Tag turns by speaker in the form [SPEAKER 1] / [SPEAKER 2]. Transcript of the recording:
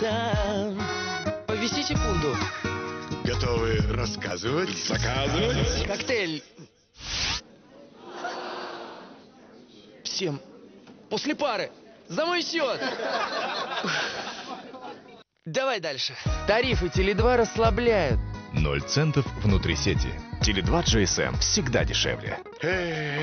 [SPEAKER 1] Подожди секунду.
[SPEAKER 2] Готовы рассказывать? Заказывать?
[SPEAKER 1] Коктейль. Всем. После пары. За мой счет. Давай дальше. Тарифы Теле2 расслабляют.
[SPEAKER 3] Ноль центов внутри сети.
[SPEAKER 4] Теле2 GSM всегда дешевле.
[SPEAKER 2] Эй.